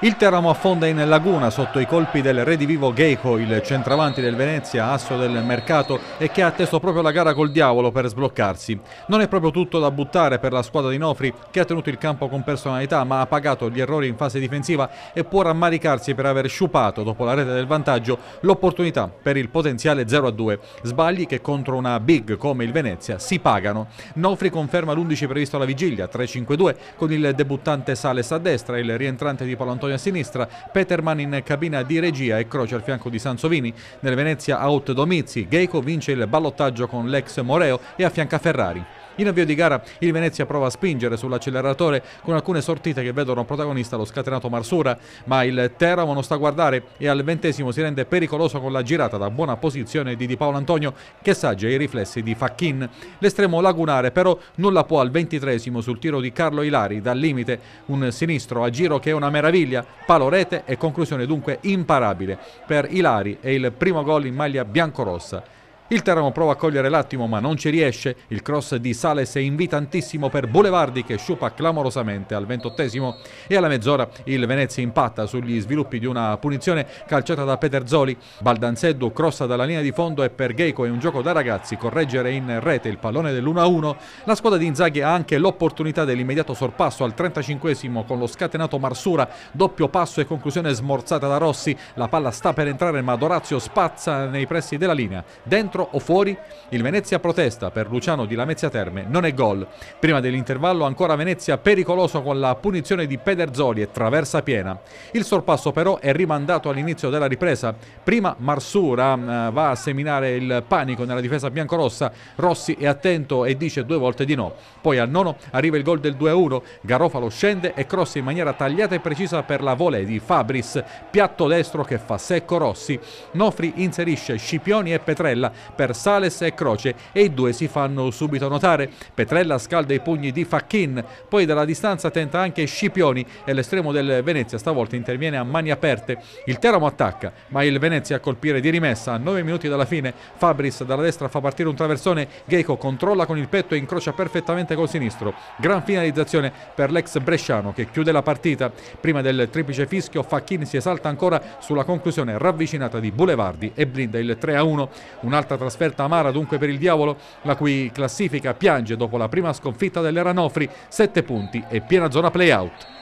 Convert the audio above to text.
Il Teramo affonda in laguna sotto i colpi del redivivo Geico, il centravanti del Venezia, asso del mercato e che ha atteso proprio la gara col diavolo per sbloccarsi. Non è proprio tutto da buttare per la squadra di Nofri che ha tenuto il campo con personalità ma ha pagato gli errori in fase difensiva e può rammaricarsi per aver sciupato dopo la rete del vantaggio l'opportunità per il potenziale 0-2. Sbagli che contro una big come il Venezia si pagano. Nofri conferma l'11 previsto alla vigilia, 3-5-2 con il debuttante Sales a destra, il rientrante di Paolo Antonio a sinistra, Peterman in cabina di regia e Croce al fianco di Sansovini. Nel Venezia out Domizi, Geico vince il ballottaggio con l'ex Moreo e affianca Ferrari. In avvio di gara il Venezia prova a spingere sull'acceleratore con alcune sortite che vedono protagonista lo scatenato Marsura, ma il Teramo non sta a guardare e al ventesimo si rende pericoloso con la girata da buona posizione di Di Paolo Antonio che saggia i riflessi di Facchin. L'estremo lagunare però nulla può al ventitresimo sul tiro di Carlo Ilari dal limite, un sinistro a giro che è una meraviglia, palo rete e conclusione dunque imparabile per Ilari e il primo gol in maglia biancorossa. Il Teramo prova a cogliere l'attimo ma non ci riesce, il cross di Sales è invitantissimo per Boulevardi che sciupa clamorosamente al ventottesimo e alla mezz'ora il Venezia impatta sugli sviluppi di una punizione calciata da Peterzoli. Baldanzeddu crossa dalla linea di fondo e per Geico è un gioco da ragazzi correggere in rete il pallone dell'1-1. La squadra di Inzaghi ha anche l'opportunità dell'immediato sorpasso al 35esimo con lo scatenato Marsura, doppio passo e conclusione smorzata da Rossi. La palla sta per entrare ma Dorazio spazza nei pressi della linea. Dentro dentro o fuori? Il Venezia protesta per Luciano di Lamezia Terme, non è gol. Prima dell'intervallo ancora Venezia pericoloso con la punizione di Pederzoli e traversa piena. Il sorpasso però è rimandato all'inizio della ripresa. Prima Marsura uh, va a seminare il panico nella difesa biancorossa, Rossi è attento e dice due volte di no. Poi al nono arriva il gol del 2-1, Garofalo scende e crossa in maniera tagliata e precisa per la volée di Fabris, piatto destro che fa secco Rossi. Nofri inserisce Scipioni e Petrella per Sales e Croce e i due si fanno subito notare. Petrella scalda i pugni di Facchin, poi dalla distanza tenta anche Scipioni e l'estremo del Venezia stavolta interviene a mani aperte. Il Teramo attacca, ma il Venezia a colpire di rimessa a 9 minuti dalla fine. Fabris dalla destra fa partire un traversone, Geico controlla con il petto e incrocia perfettamente col sinistro. Gran finalizzazione per l'ex bresciano che chiude la partita. Prima del triplice fischio Facchin si esalta ancora sulla conclusione ravvicinata di Boulevardi e blinda il 3-1. Un'altra trasferta amara dunque per il Diavolo, la cui classifica piange dopo la prima sconfitta dell'Eranofri, 7 punti e piena zona play-out.